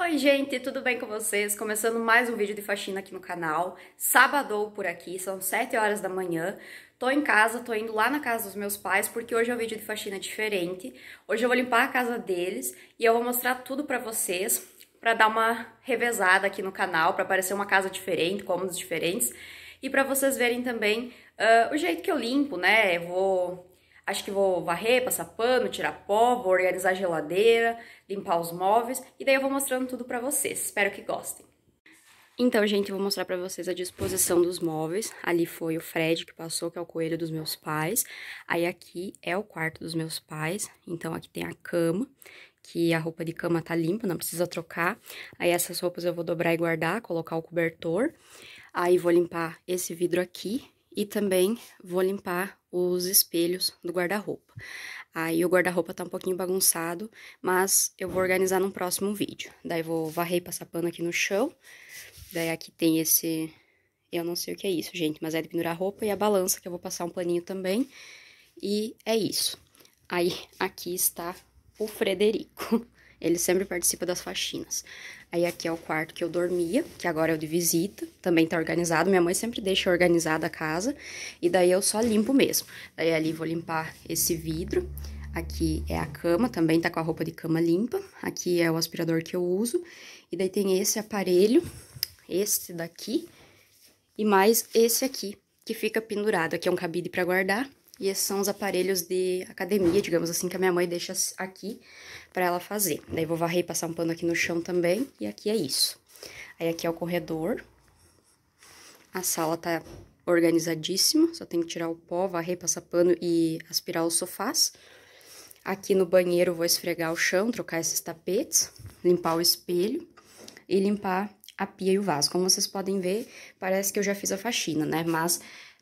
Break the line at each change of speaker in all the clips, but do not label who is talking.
Oi gente, tudo bem com vocês? Começando mais um vídeo de faxina aqui no canal. Sábado por aqui, são 7 horas da manhã. Tô em casa, tô indo lá na casa dos meus pais porque hoje é um vídeo de faxina diferente. Hoje eu vou limpar a casa deles e eu vou mostrar tudo pra vocês, pra dar uma revezada aqui no canal, pra parecer uma casa diferente, cômodos diferentes. E pra vocês verem também uh, o jeito que eu limpo, né? Eu vou Acho que vou varrer, passar pano, tirar pó, vou organizar a geladeira, limpar os móveis e daí eu vou mostrando tudo pra vocês. Espero que gostem. Então, gente, eu vou mostrar pra vocês a disposição dos móveis. Ali foi o Fred que passou, que é o coelho dos meus pais. Aí aqui é o quarto dos meus pais. Então, aqui tem a cama, que a roupa de cama tá limpa, não precisa trocar. Aí essas roupas eu vou dobrar e guardar, colocar o cobertor. Aí vou limpar esse vidro aqui, e também vou limpar os espelhos do guarda-roupa. Aí o guarda-roupa tá um pouquinho bagunçado, mas eu vou organizar num próximo vídeo. Daí vou varrer e passar pano aqui no chão. Daí aqui tem esse... Eu não sei o que é isso, gente, mas é de pendurar roupa e a balança que eu vou passar um paninho também. E é isso. Aí aqui está o Frederico. Ele sempre participa das faxinas. Aí aqui é o quarto que eu dormia, que agora é o de visita, também tá organizado. Minha mãe sempre deixa organizada a casa, e daí eu só limpo mesmo. Daí ali vou limpar esse vidro. Aqui é a cama, também tá com a roupa de cama limpa. Aqui é o aspirador que eu uso. E daí tem esse aparelho, esse daqui, e mais esse aqui, que fica pendurado. Aqui é um cabide para guardar. E esses são os aparelhos de academia, digamos assim, que a minha mãe deixa aqui para ela fazer. Daí vou varrer e passar um pano aqui no chão também, e aqui é isso. Aí aqui é o corredor. A sala tá organizadíssima, só tem que tirar o pó, varrer, passar pano e aspirar os sofás. Aqui no banheiro vou esfregar o chão, trocar esses tapetes, limpar o espelho e limpar a pia e o vaso. Como vocês podem ver, parece que eu já fiz a faxina, né? Mas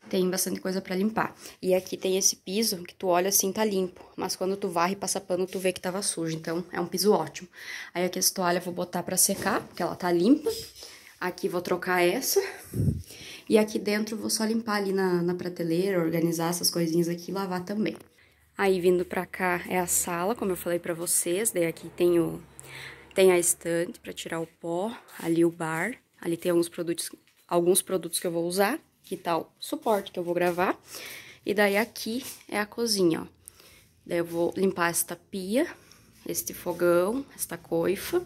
tem bastante coisa para limpar. E aqui tem esse piso que tu olha assim, tá limpo. Mas quando tu varre e passa pano, tu vê que tava sujo. Então, é um piso ótimo. Aí aqui essa toalha eu vou botar pra secar, porque ela tá limpa. Aqui vou trocar essa. E aqui dentro vou só limpar ali na, na prateleira, organizar essas coisinhas aqui e lavar também. Aí vindo pra cá é a sala, como eu falei pra vocês. Daí aqui tem, o, tem a estante pra tirar o pó. Ali o bar. Ali tem alguns produtos, alguns produtos que eu vou usar. Aqui tá o suporte que eu vou gravar. E daí aqui é a cozinha, ó. Daí eu vou limpar esta pia, este fogão, esta coifa.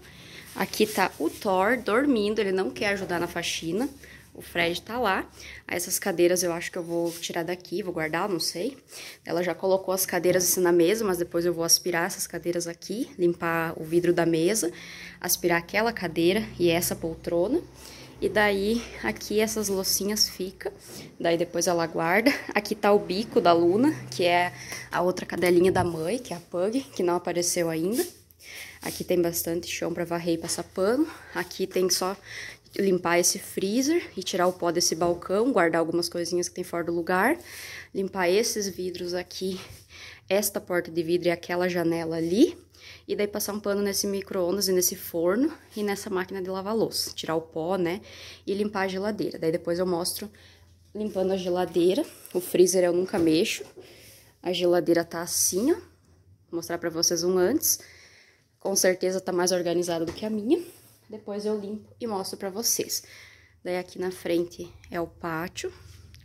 Aqui tá o Thor dormindo, ele não quer ajudar na faxina. O Fred tá lá. Essas cadeiras eu acho que eu vou tirar daqui, vou guardar, não sei. Ela já colocou as cadeiras assim na mesa, mas depois eu vou aspirar essas cadeiras aqui, limpar o vidro da mesa, aspirar aquela cadeira e essa poltrona. E daí, aqui essas loucinhas fica, daí depois ela guarda. Aqui tá o bico da Luna, que é a outra cadelinha da mãe, que é a Pug, que não apareceu ainda. Aqui tem bastante chão para varrer e passar pano. Aqui tem só limpar esse freezer e tirar o pó desse balcão, guardar algumas coisinhas que tem fora do lugar. Limpar esses vidros aqui, esta porta de vidro e aquela janela ali. E daí passar um pano nesse micro-ondas e nesse forno e nessa máquina de lavar louça. Tirar o pó, né? E limpar a geladeira. Daí depois eu mostro limpando a geladeira. O freezer eu nunca mexo. A geladeira tá assim, ó. Vou mostrar pra vocês um antes. Com certeza tá mais organizada do que a minha. Depois eu limpo e mostro pra vocês. Daí aqui na frente é o pátio.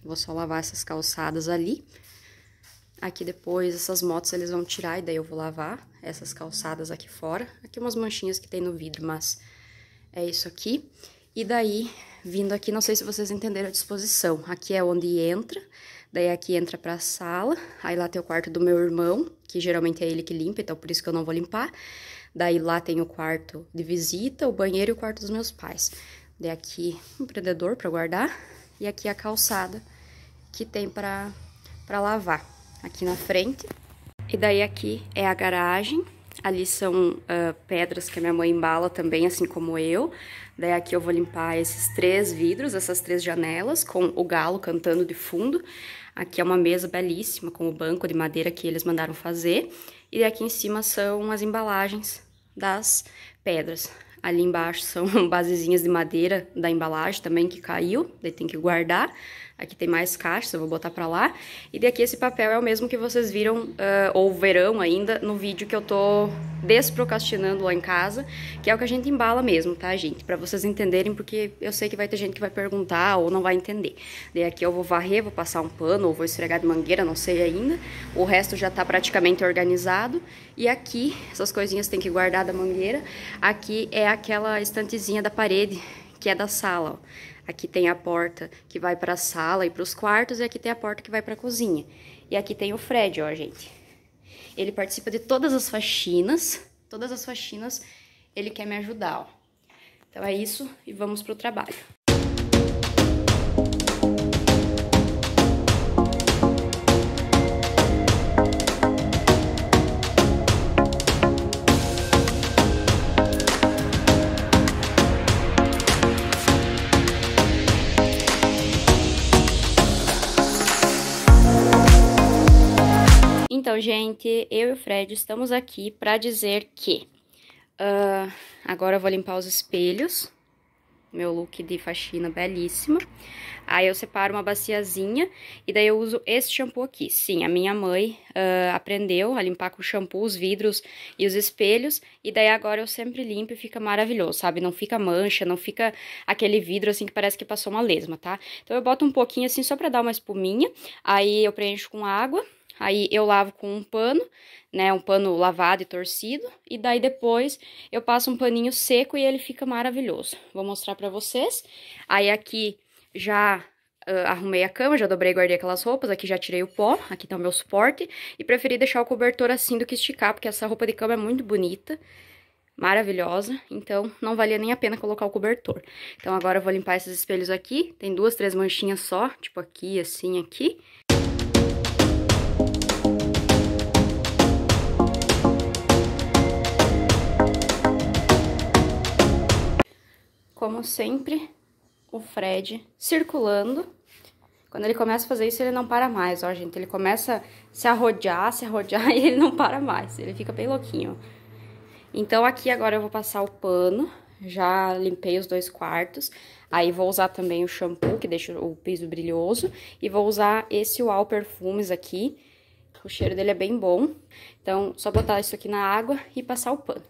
Vou só lavar essas calçadas ali. Aqui depois essas motos eles vão tirar e daí eu vou lavar essas calçadas aqui fora. Aqui umas manchinhas que tem no vidro, mas é isso aqui. E daí, vindo aqui, não sei se vocês entenderam a disposição. Aqui é onde entra, daí aqui entra pra sala. Aí lá tem o quarto do meu irmão, que geralmente é ele que limpa, então por isso que eu não vou limpar. Daí lá tem o quarto de visita, o banheiro e o quarto dos meus pais. Daí aqui um prendedor pra guardar. E aqui a calçada que tem pra lavar aqui na frente. E daí aqui é a garagem. Ali são uh, pedras que a minha mãe embala também, assim como eu. Daí aqui eu vou limpar esses três vidros, essas três janelas, com o galo cantando de fundo. Aqui é uma mesa belíssima, com o banco de madeira que eles mandaram fazer. E aqui em cima são as embalagens das pedras. Ali embaixo são basezinhas de madeira da embalagem também que caiu, daí tem que guardar. Aqui tem mais caixas, eu vou botar pra lá. E daqui esse papel é o mesmo que vocês viram, uh, ou verão ainda, no vídeo que eu tô desprocrastinando lá em casa, que é o que a gente embala mesmo, tá, gente? Pra vocês entenderem, porque eu sei que vai ter gente que vai perguntar ou não vai entender. Daí aqui eu vou varrer, vou passar um pano, ou vou esfregar de mangueira, não sei ainda. O resto já tá praticamente organizado. E aqui, essas coisinhas tem que guardar da mangueira. Aqui é aquela estantezinha da parede, que é da sala, ó. Aqui tem a porta que vai para a sala e para os quartos e aqui tem a porta que vai para a cozinha. E aqui tem o Fred, ó, gente. Ele participa de todas as faxinas, todas as faxinas ele quer me ajudar, ó. Então é isso e vamos pro trabalho. Gente, eu e o Fred estamos aqui para dizer que uh, agora eu vou limpar os espelhos, meu look de faxina belíssima. Aí eu separo uma baciazinha e daí eu uso esse shampoo aqui. Sim, a minha mãe uh, aprendeu a limpar com shampoo os vidros e os espelhos. E daí agora eu sempre limpo e fica maravilhoso, sabe? Não fica mancha, não fica aquele vidro assim que parece que passou uma lesma, tá? Então eu boto um pouquinho assim só pra dar uma espuminha. Aí eu preencho com água Aí eu lavo com um pano, né, um pano lavado e torcido, e daí depois eu passo um paninho seco e ele fica maravilhoso. Vou mostrar pra vocês. Aí aqui já Uh, arrumei a cama, já dobrei e guardei aquelas roupas, aqui já tirei o pó, aqui tá o meu suporte, e preferi deixar o cobertor assim do que esticar, porque essa roupa de cama é muito bonita, maravilhosa, então não valia nem a pena colocar o cobertor. Então agora eu vou limpar esses espelhos aqui, tem duas, três manchinhas só, tipo aqui, assim, aqui, como sempre, o Fred circulando. Quando ele começa a fazer isso, ele não para mais, ó, gente. Ele começa a se arrodear, se arrodear e ele não para mais. Ele fica bem louquinho. Então, aqui agora eu vou passar o pano. Já limpei os dois quartos. Aí, vou usar também o shampoo, que deixa o piso brilhoso. E vou usar esse Uau Perfumes aqui. O cheiro dele é bem bom. Então, só botar isso aqui na água e passar o pano.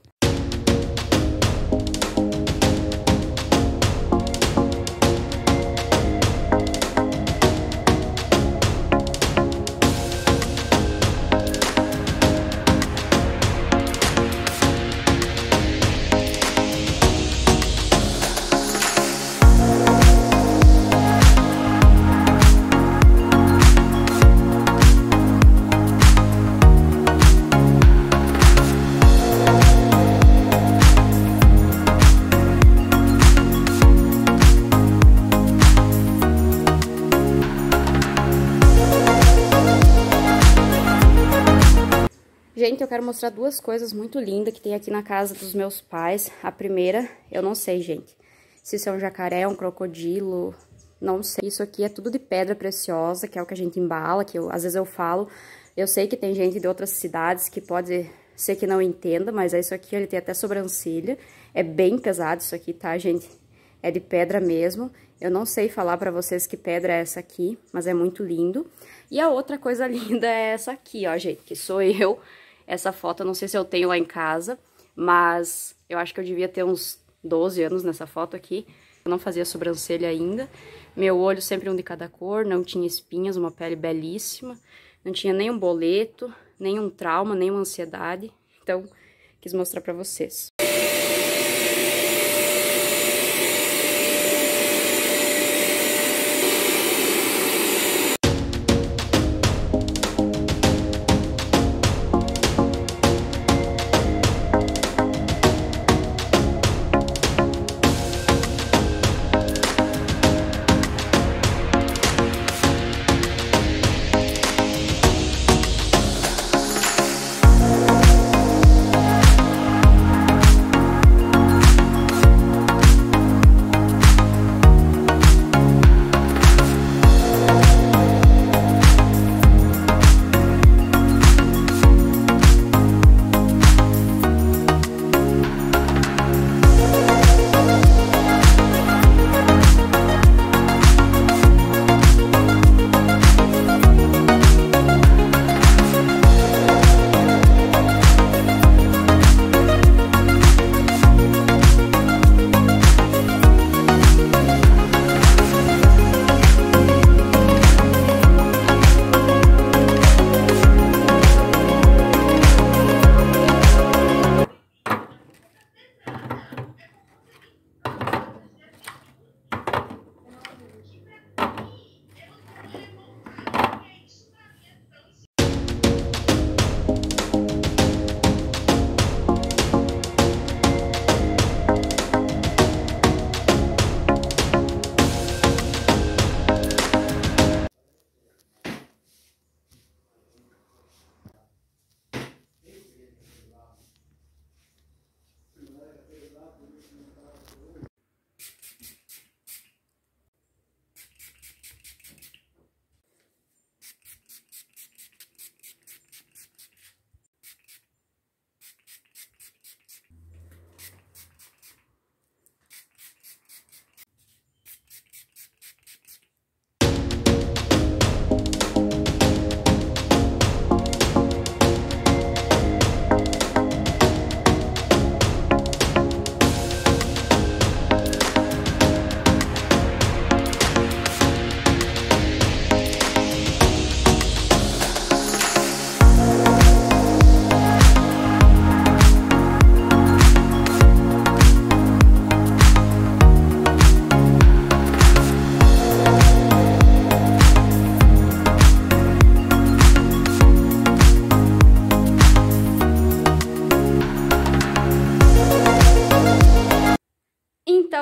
Quero mostrar duas coisas muito lindas que tem aqui na casa dos meus pais. A primeira, eu não sei, gente, se isso é um jacaré, um crocodilo, não sei. Isso aqui é tudo de pedra preciosa, que é o que a gente embala, que eu, às vezes eu falo. Eu sei que tem gente de outras cidades que pode ser que não entenda, mas é isso aqui, ele tem até sobrancelha. É bem pesado isso aqui, tá, gente? É de pedra mesmo. Eu não sei falar pra vocês que pedra é essa aqui, mas é muito lindo. E a outra coisa linda é essa aqui, ó, gente, que sou eu essa foto, eu não sei se eu tenho lá em casa, mas eu acho que eu devia ter uns 12 anos nessa foto aqui. Eu não fazia sobrancelha ainda. Meu olho sempre um de cada cor, não tinha espinhas, uma pele belíssima. Não tinha nenhum boleto, nenhum trauma, nenhuma ansiedade. Então, quis mostrar pra vocês. Então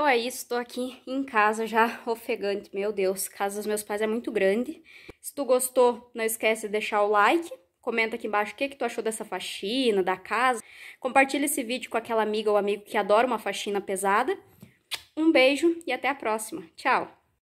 é isso, tô aqui em casa já ofegante. Meu Deus, casa dos meus pais é muito grande. Se tu gostou, não esquece de deixar o like. Comenta aqui embaixo o que, que tu achou dessa faxina, da casa. Compartilha esse vídeo com aquela amiga ou amigo que adora uma faxina pesada. Um beijo e até a próxima. Tchau!